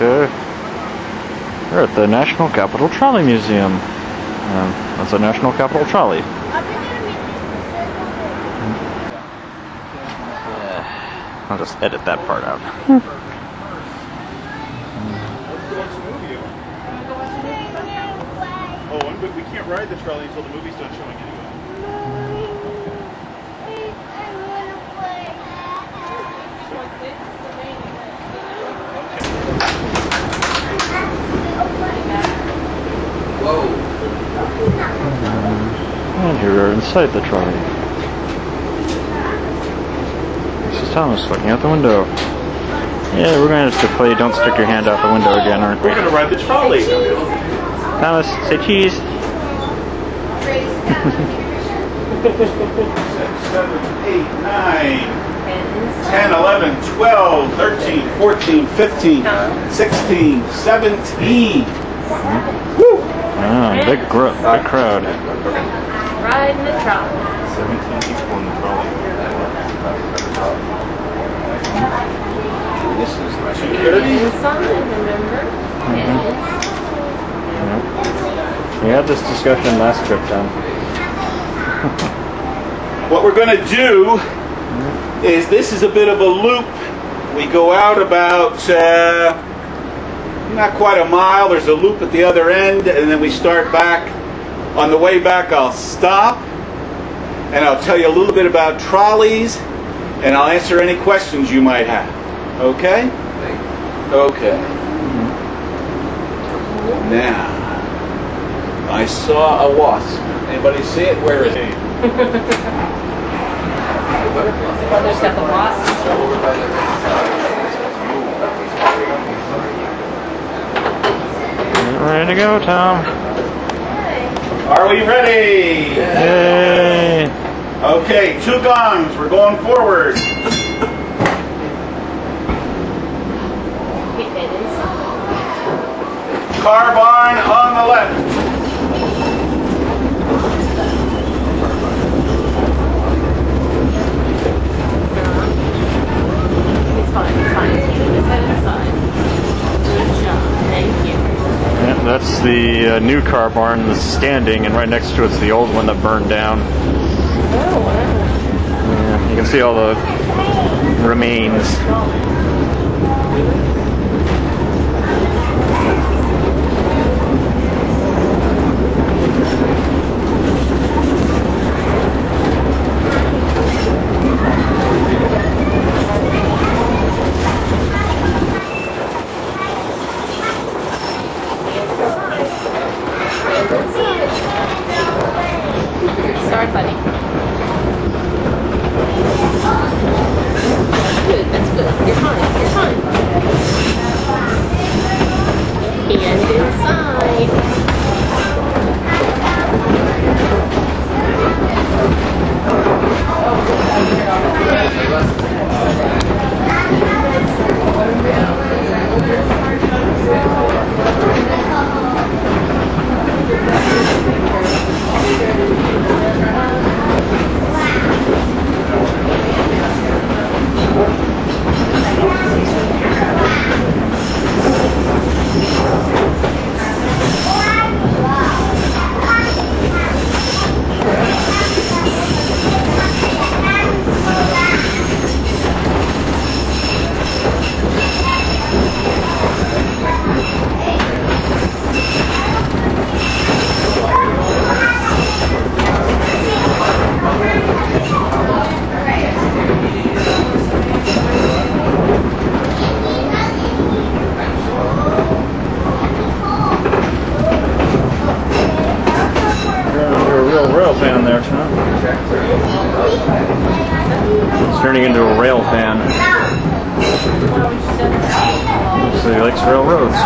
Okay. We're at the National Capital Trolley Museum. Um, that's a National Capital Trolley. I'll just edit that part out. Oh, and we we can't ride the trolley until the movie's done showing anyway. And here we are inside the trolley. This is Thomas looking out the window. Yeah, we're going to have to play Don't Stick Your Hand Out the Window again, aren't we? We're gonna ride the trolley. Thomas, say cheese. Six, seven, eight, nine, 10, 11, 12, 13, 14, 15, 16, 17. Woo! Ah, big, gro- big crowd. Riding the trolley. 17 people in the trolley. This is security. Inside, remember? Yes. We had this discussion last trip, Tom. What we're going to do is this is a bit of a loop. We go out about uh, not quite a mile. There's a loop at the other end, and then we start back. On the way back, I'll stop and I'll tell you a little bit about trolleys, and I'll answer any questions you might have. Okay? Okay. Now, I saw a wasp. Anybody see it? Where is it? Got the wasp. Ready to go, Tom. Are we ready? Yay! Okay, two gongs. We're going forward. Get. Car barn on the left. It's fine, it's fine. Just head inside. Good job. Thank you. That's the uh, new car barn that's standing, and right next to it's the old one that burned down. Oh, wow. Yeah, you can see all the remains. There. It's turning into a rail fan. So he likes railroads.